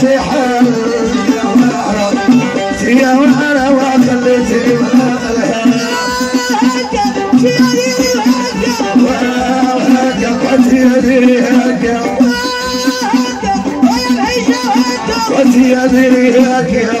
نصيحة يا وعرى وخليتي يا ذري يا قلب يا ذري يا قلب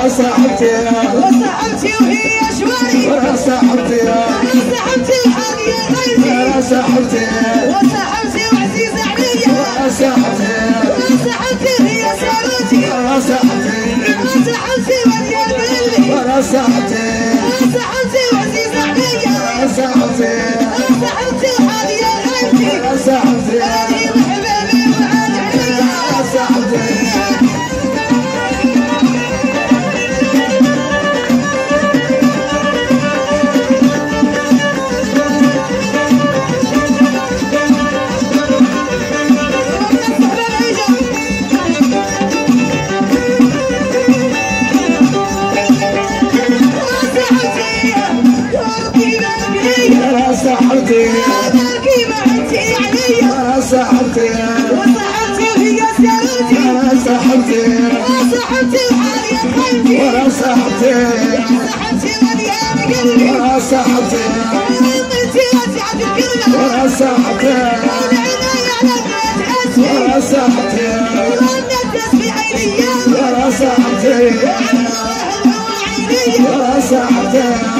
أنا صاحبتي أنا صاحبتي وهي شواري أنا صاحبتي أنا صاحبتي وحالي غيرتي أنا وعزيزه علي. وصاحبتي أنا صاحبتي وصاحبتي وهي سرتي أنا صاحبتي وصاحبتي وعالية قلبي وأنا صاحبتي صاحبتي مليان قلبي صحتي صاحبتي قلبي اسعد الكلمة وأنا صحتي وأنا صاحبتي وأنا صاحبتي وأنا صاحبتي